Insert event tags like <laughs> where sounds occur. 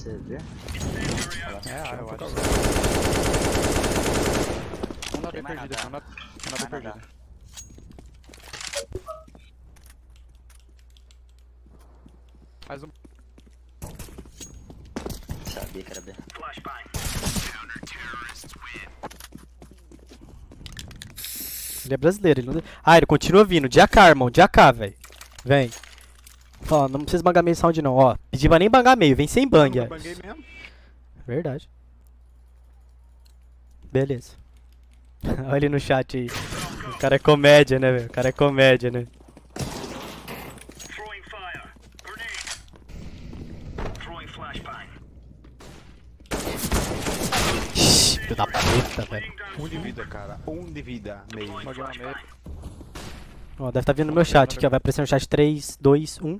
Você vê? É, ah, eu acho. Um na B na, perdida. Mais um. Sabia que era B. Ele é brasileiro, ele não... Ah, ele continua vindo. De AK, irmão. De AK, velho. Vem. Ó, não precisa bangar meio sound não, ó. Pedi pra nem bangar meio, vem sem bang. Eu ó. banguei mesmo. Verdade. Beleza. <laughs> Olha ele no chat aí. O cara é comédia, né, velho? O cara é comédia, né? Throwing fire. Grenade. Throwing flashbang. Filho da puta, velho. Um de vida, cara. Um de vida. Meio. Ó, deve estar vindo no meu chat aqui, ó. Vai aparecer no chat 3, 2, 1.